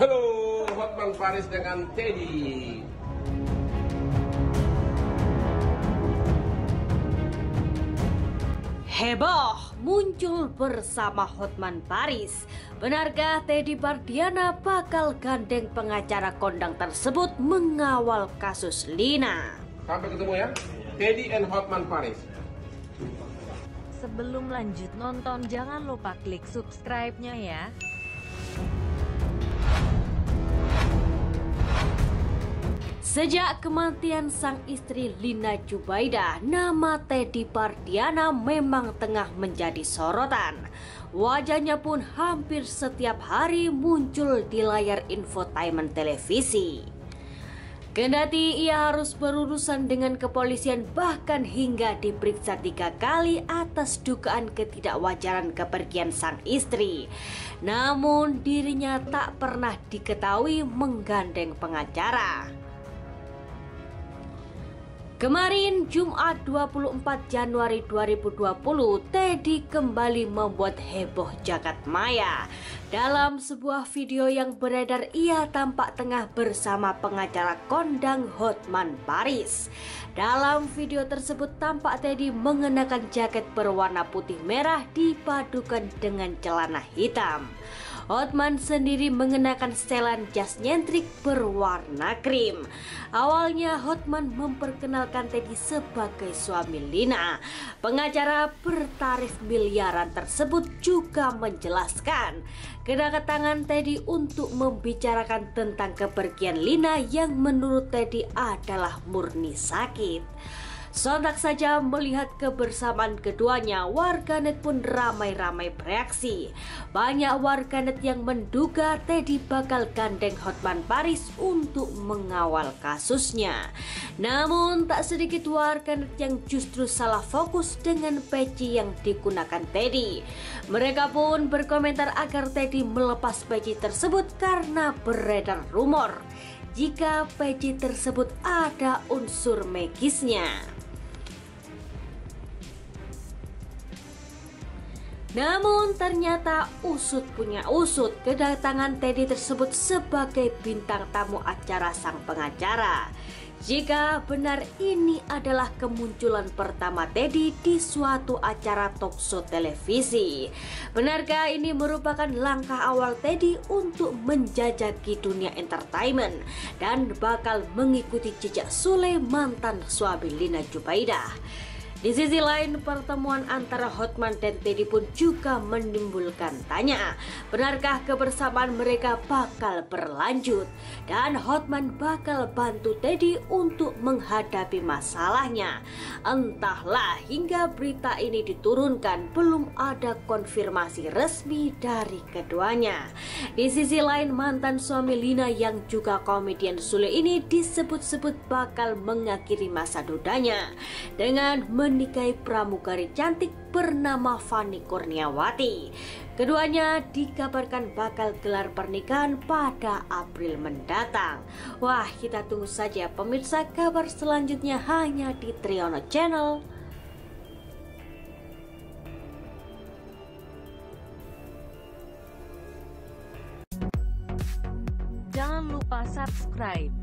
Halo, Hotman Paris dengan Teddy. Heboh muncul bersama Hotman Paris. Benarkah Teddy Bardiana bakal gandeng pengacara kondang tersebut mengawal kasus Lina? Sampai ketemu ya. Teddy and Hotman Paris. Sebelum lanjut nonton jangan lupa klik subscribe-nya ya. Sejak kematian sang istri Lina Jubaida, nama Teddy Bardiana memang tengah menjadi sorotan. Wajahnya pun hampir setiap hari muncul di layar infotainment televisi. Kendati ia harus berurusan dengan kepolisian bahkan hingga diperiksa tiga kali atas dugaan ketidakwajaran kepergian sang istri. Namun dirinya tak pernah diketahui menggandeng pengacara. Kemarin Jumat 24 Januari 2020, Teddy kembali membuat heboh jagat maya. Dalam sebuah video yang beredar, ia tampak tengah bersama pengacara kondang Hotman Paris. Dalam video tersebut tampak Teddy mengenakan jaket berwarna putih merah dipadukan dengan celana hitam. Hotman sendiri mengenakan setelan jas nyentrik berwarna krim. Awalnya Hotman memperkenalkan Teddy sebagai suami Lina. Pengacara bertarif miliaran tersebut juga menjelaskan kedatangan Teddy untuk membicarakan tentang kepergian Lina yang menurut Teddy adalah murni sakit. Sontak saja melihat kebersamaan keduanya, warganet pun ramai-ramai bereaksi. Banyak warganet yang menduga Teddy bakal gandeng Hotman Paris untuk mengawal kasusnya. Namun tak sedikit warganet yang justru salah fokus dengan peci yang digunakan Teddy. Mereka pun berkomentar agar Teddy melepas peci tersebut karena beredar rumor jika peci tersebut ada unsur magisnya. Namun ternyata usut punya usut kedatangan Teddy tersebut sebagai bintang tamu acara sang pengacara. Jika benar ini adalah kemunculan pertama Teddy di suatu acara talkshow televisi. Benarkah ini merupakan langkah awal Teddy untuk menjajaki dunia entertainment dan bakal mengikuti jejak Sule mantan suami Lina Jubaidah? Di sisi lain, pertemuan antara Hotman dan Teddy pun juga menimbulkan tanya, benarkah kebersamaan mereka bakal berlanjut dan Hotman bakal bantu Teddy untuk menghadapi masalahnya. Entahlah hingga berita ini diturunkan belum ada konfirmasi resmi dari keduanya. Di sisi lain, mantan suami Lina yang juga komedian Sule ini disebut-sebut bakal mengakhiri masa dudanya dengan menikahi pramugari cantik bernama Fani Kurniawati. Keduanya dikabarkan bakal gelar pernikahan pada April mendatang. Wah, kita tunggu saja pemirsa kabar selanjutnya hanya di Triono Channel. Jangan lupa subscribe.